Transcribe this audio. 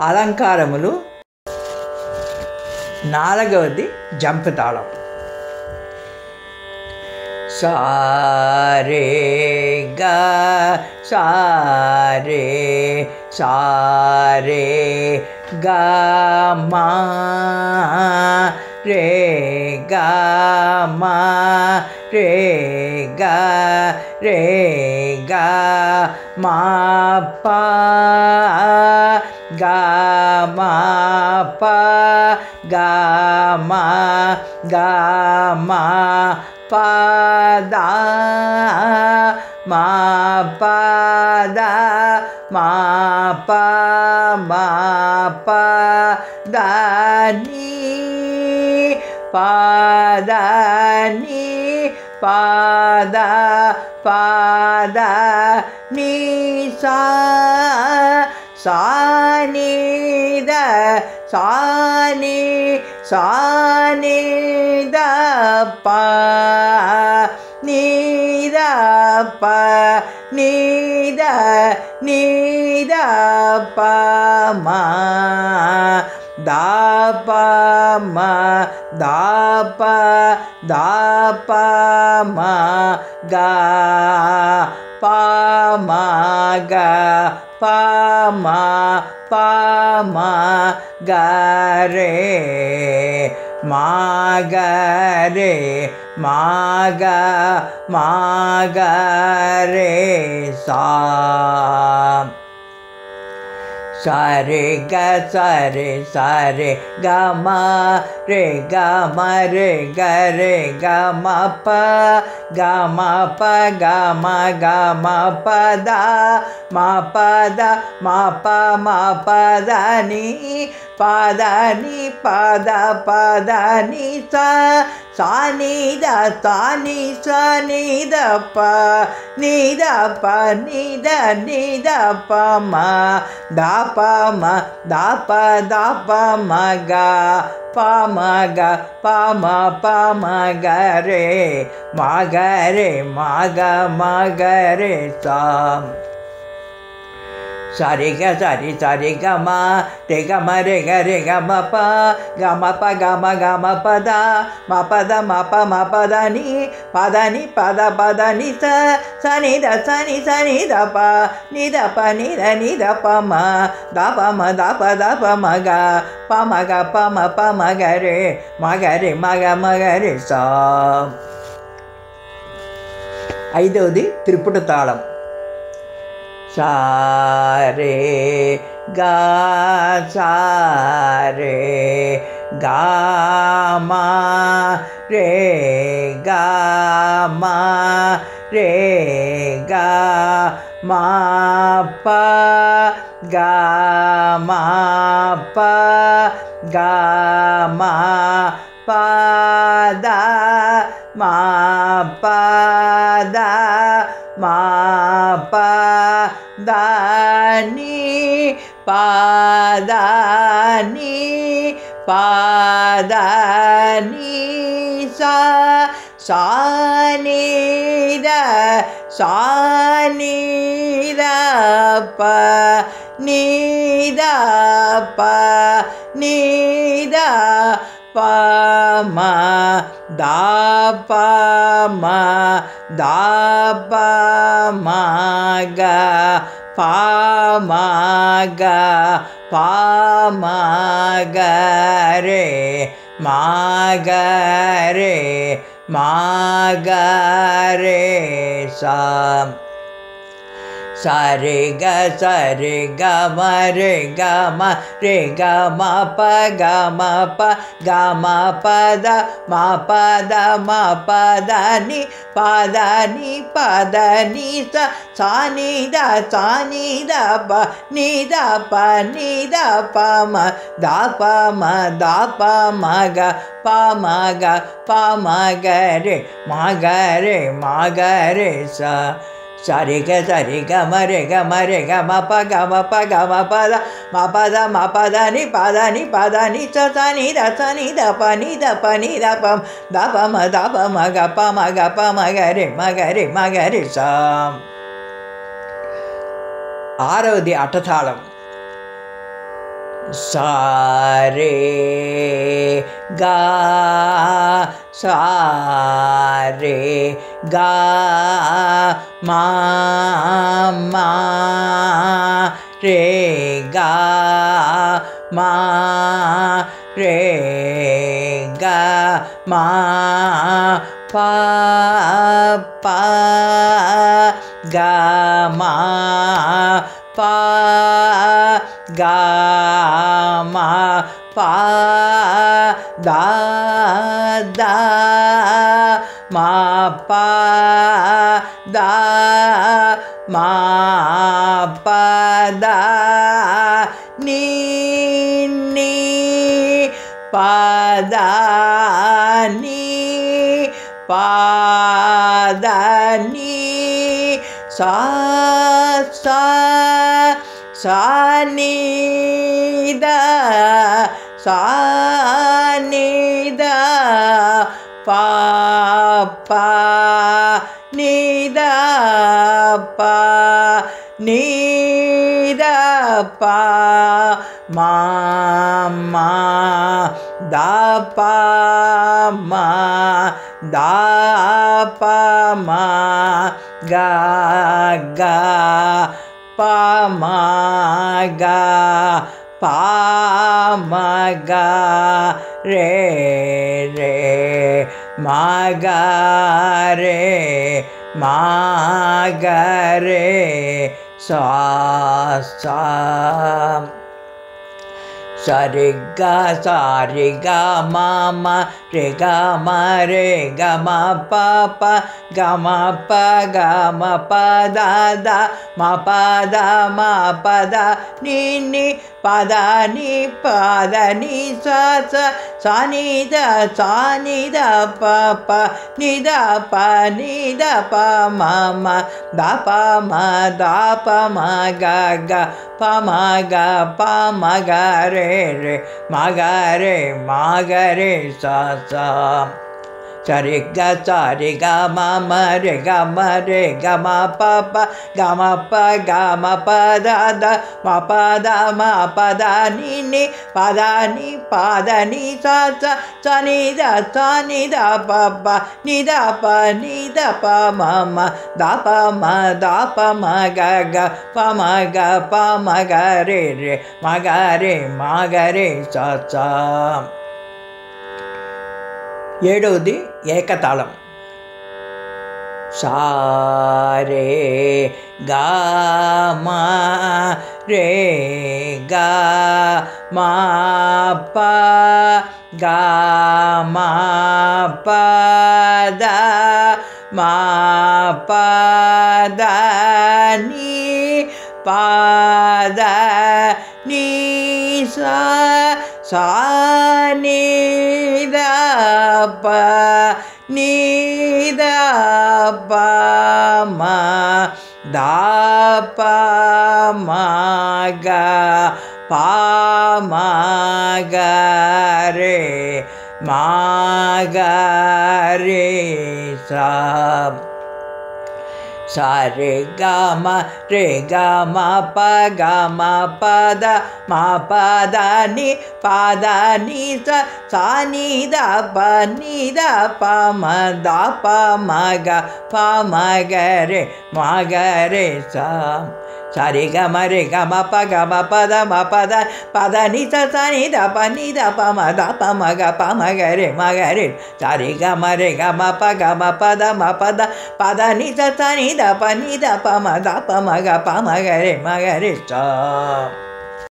అలంకారములు. నాలుగవది జంపతాళం. సారే గా సారే సారే గా మా రే గా మా రే గా రే గా మా పా गा पा गा गा पदा मा पदा मा पा मा पा पाप गनि पदानि पदा नि सा। சானித சானி சானித நீத ப நீத நீத பமா தாப ம தாப தாப ம கா मा गा परे मा गे मा गे सा। सरे ग सरे सरे ग ரே க ம ரே க ரே க ம ப க ம ப க ம க ம ப த ம ப த ம ப ம ப த நீ பத நீ பத பத நீ ச சானித சானி சனித ப நித ப நித நித ப ம த ப ம த ப த ப ம க पा मा ग मा पा मा गे मा சாரி க சாரி சாரி கமா ரே கம ரே க ரே கம ப கம ப கம கம பத ம பத ம ப ம பத நீ பத நீ பத பத நி ச சனி த சனி சனி த ப நி த ப நி த நி த ப ம த ப ம த ப த ப ம க ப ம க ப ம ப ம க ரே ம க ரே ம க ம க ரே சா ஐந்தாவது திரிப்புட தாளம் रे गा सा रे गा रे गा मा रे गा मा पा गा मा पा दा मा पा பதனி பாதனி சா சாநீத சாநீத ப நீத ப நீத பம தாபம தாபமாக पामाग पामागरे मागरे मागरे सा। சரி க சரி க ம ரே க ம ரே க ம ப க ம ப க ம ப த ம ப த ம ப த நி ப த நி ப த நி ச சா நீ த சா நீ த ப நீ த ப நீ த ப ம த ப ம த ப ம க ப ம க ப ம க ரே ம க ரே ம க ரே ச सारे ग सारे ग मरे ग मरे ग म प ग म प ग म प द म प द म प द नि प द नि प द नि च च नि द च नि द प नि द प नि द प म द प म द ग प म ग प म ग रे म ग रे म ग रे స ఆరవది అటతాళం సారే గా సారే ga ma ma re ga ma re ga ma pa pa ga ma pa ga ma pa da da பா தா மா பா தா நீ நீ பா நீ பா தா நீ சா சா சா நீ தா சா நீ பா அப்பா நீதப்பா நீதப்பா பா நீ தா பா மா மா மா கா கா பா கா பா கா ரே ரே मागरे मागरे स மா கா மாமா சா சா ரே க ம ரே க ம ப ப க ம ப க ம ப ம ப நீ நீ பத நீ பத நீ ச ச ச நீ த ப ப நீ ப நீ த ப ம ம த ப ம த ப ம க க ಪ ಮಗ ಪ ಮಗ ರೇ ರೇ ಮಗ ರೇ ಮಗ ರೇ ಸ சரிக சாரி ரே ச ச சரி க சரி ரே க ம ரே க ம ப ப க ம ப க ம ப த த ம ப த ம ப த நி நி ப த நி ப த நி ச ச ச நி த ச நி த ப ப நி த ப நி த ப ம ம த ப ம த ப ம க க ப ம க ப ம க ரே ரே ம க ரே ம க ரே ச ச ఏడవది ఏకతాళం. సారే గా మా రే గా మా ప గా మా ప ద మా ప ద నీ ప ద నీ సా సా నీ அப்பா நீதப்பா மா தாப்பா மாகா பாமாகரே மாகரே சாப்பா सा रे गे ग पदा मा पादा पादा सा नि द प नि द प म द प म ग प म ग रे मा ग रे सा सारे ग म रे ग म प ग म प द म प द. प द, नि स स, नि द, प, नि द, प, म द, प, म ग, प, म ग रे, म ग रे. सारे ग म रे ग म प ग म प द म प द. प द, नि स स, नि द, प, नि द, प, म द, प, म ग, प, म ग रे, म ग रे सा